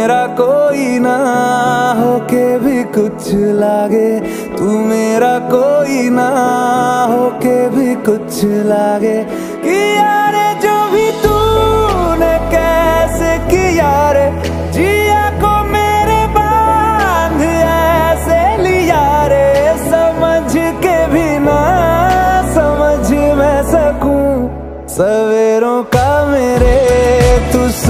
मेरा कोई ना होके भी कुछ लागे। तू मेरा कोई ना होके भी कुछ लागे। कि यारे, जो भी तूने कैसे किया रे, जिया को मेरे बाँध ऐसे लिया रे। समझ के भी ना समझ मैं सकूँ। सवेरों का मेरे तू